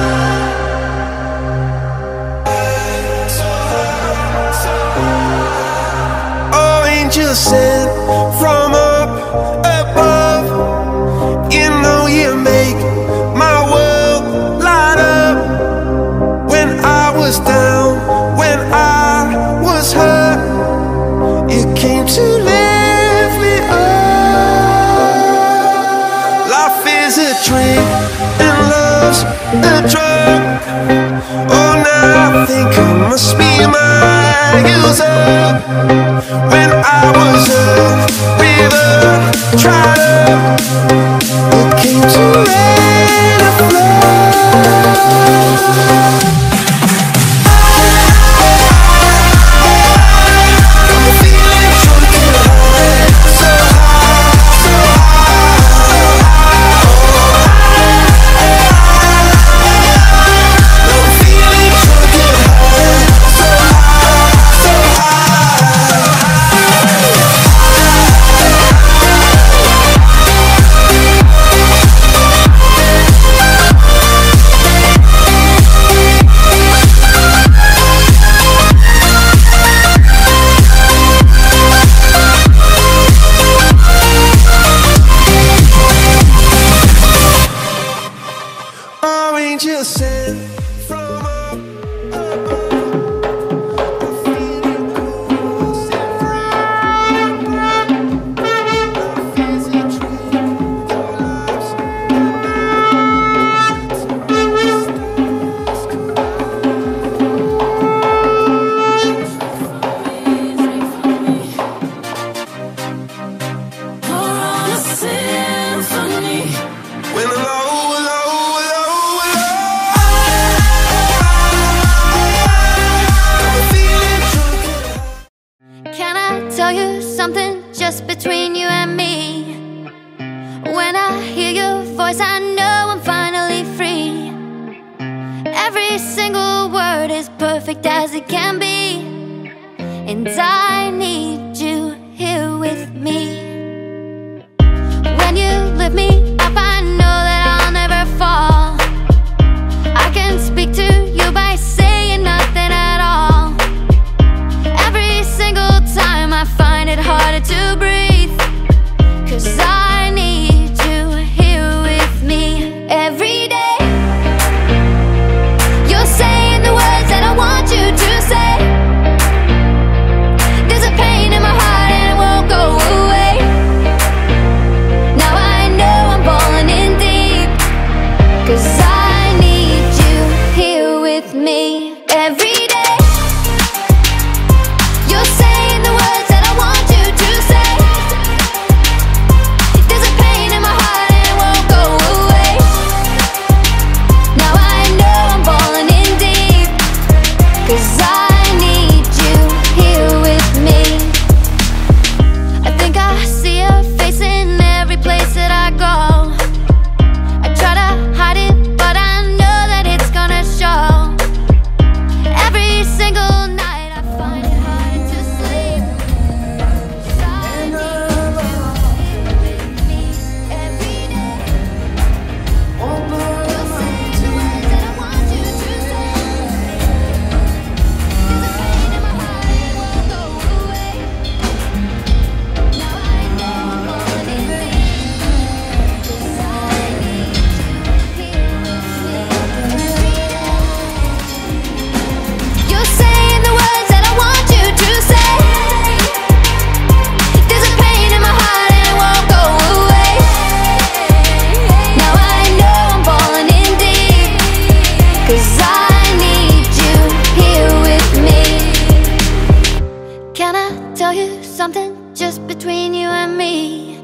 oh I think I must be my user. perfect as it can be. And I need you here with me. When you lift me up, I know that I'll never fall. I can speak to you by saying nothing at all. Every single time I find it harder to breathe. tell you something just between you and me.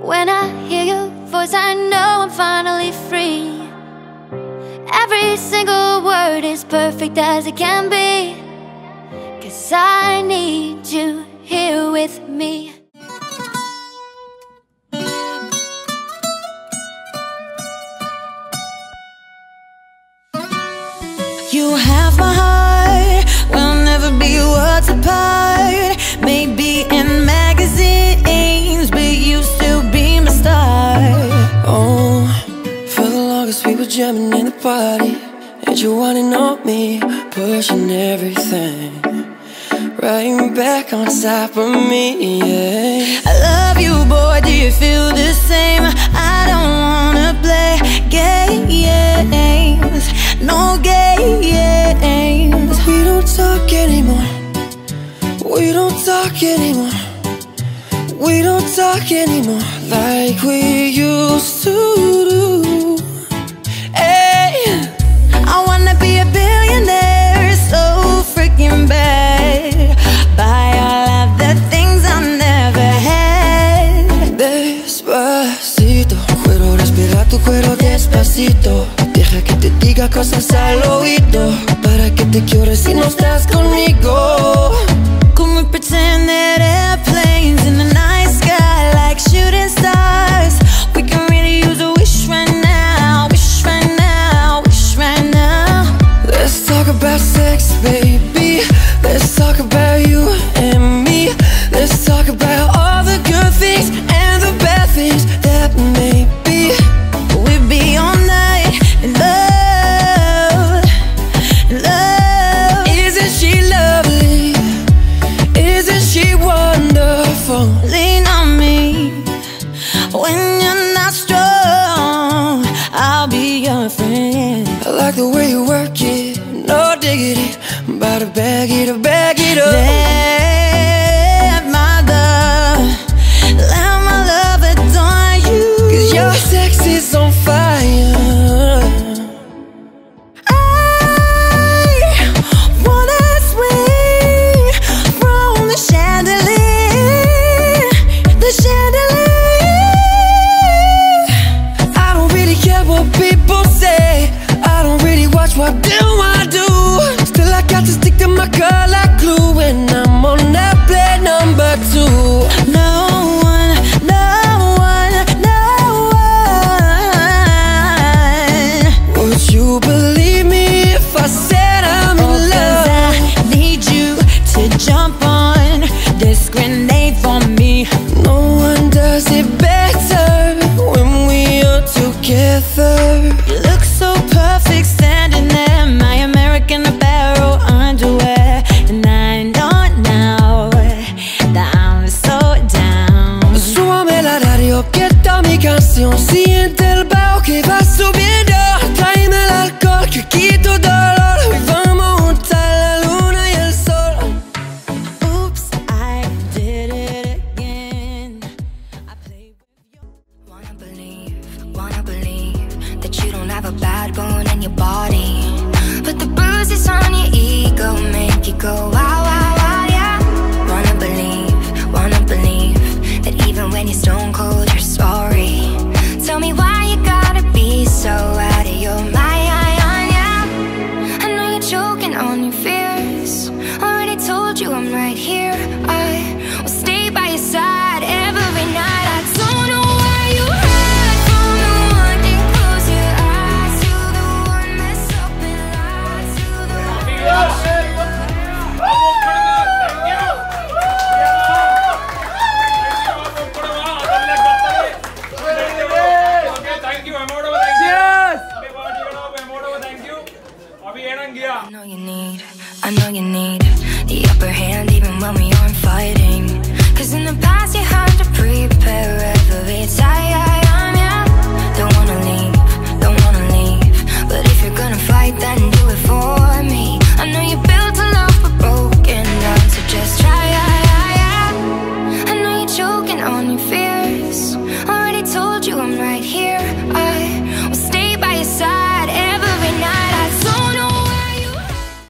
When I hear your voice I know I'm finally free. Every single word is perfect as it can be. Cause I need you here with me. jamming in the party, and you're wanting on me, pushing everything right back on top of me. Yeah. I love you, boy. Do you feel the same? I don't wanna play games, no games. We don't talk anymore. We don't talk anymore. We don't talk anymore like we used to. te quiero si no estás conmigo? you believe